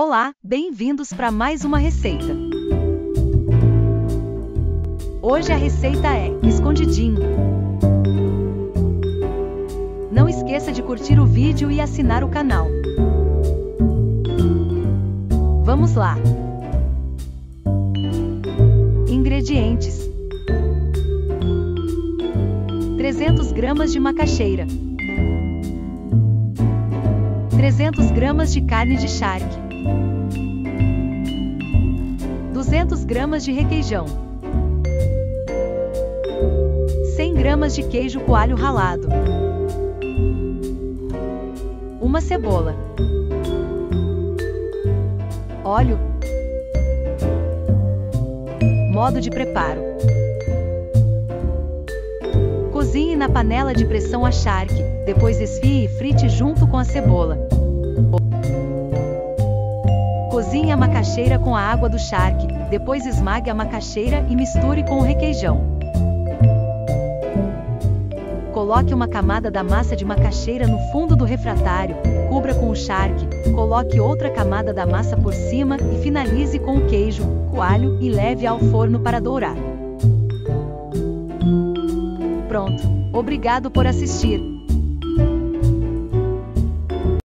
Olá, bem-vindos para mais uma receita. Hoje a receita é escondidinho. Não esqueça de curtir o vídeo e assinar o canal. Vamos lá! Ingredientes: 300 gramas de macaxeira, 300 gramas de carne de charque, 200 gramas de requeijão, 100 gramas de queijo coalho ralado, uma cebola, óleo, modo de preparo. Cozinhe na panela de pressão a charque, depois desfie e frite junto com a cebola. Cozinhe a macaxeira com a água do charque, depois esmague a macaxeira e misture com o requeijão. Coloque uma camada da massa de macaxeira no fundo do refratário, cubra com o charque, coloque outra camada da massa por cima e finalize com o queijo, coalho e leve ao forno para dourar. Pronto. Obrigado por assistir.